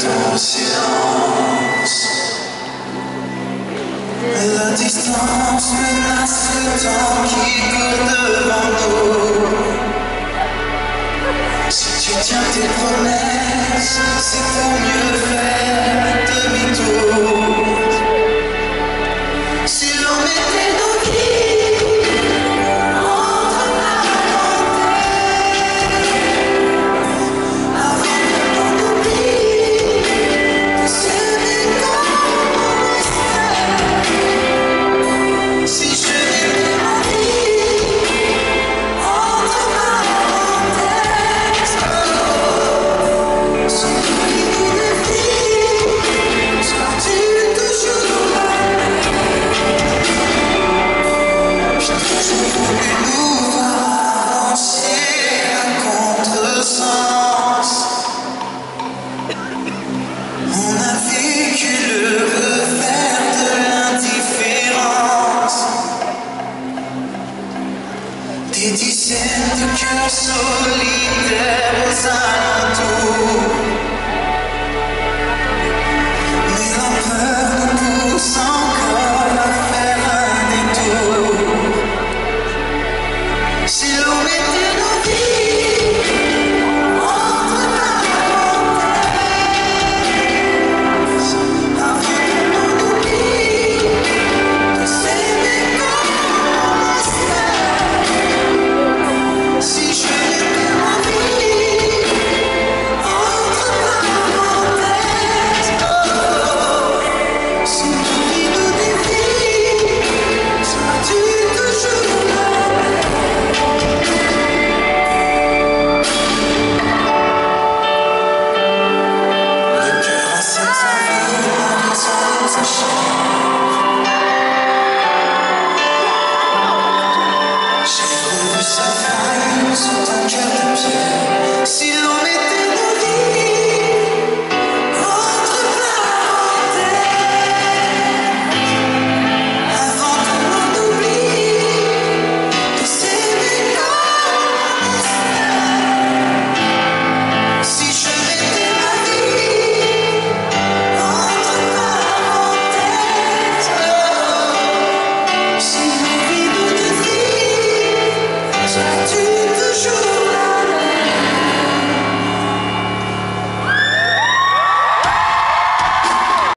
ton silence. La distance menace le temps qui court devant nous. Si tu tiens tes promesses, c'est pour mieux faire. Siento que un solita was on dreams